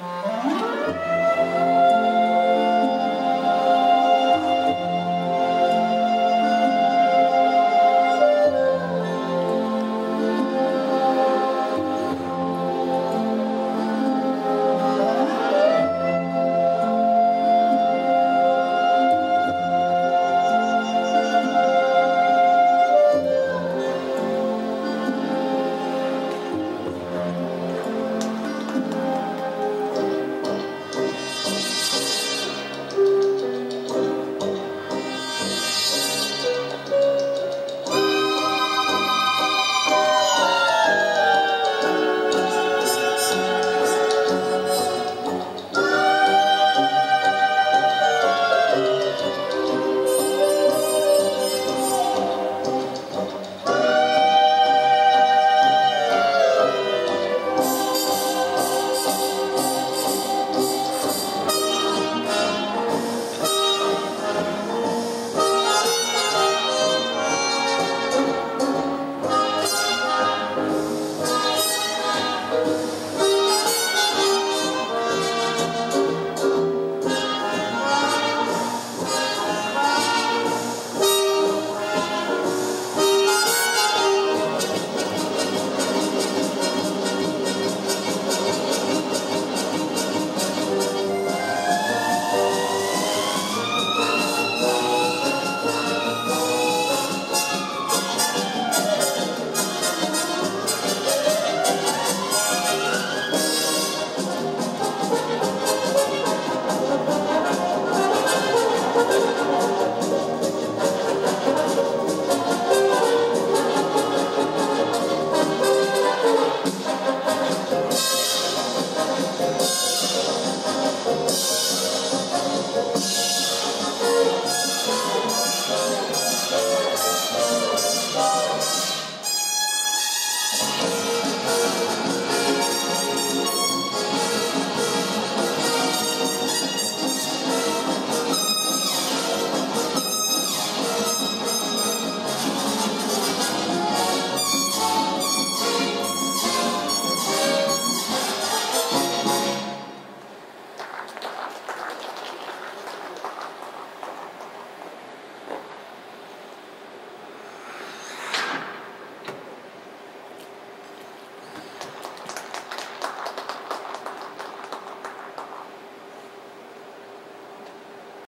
Mm-hmm.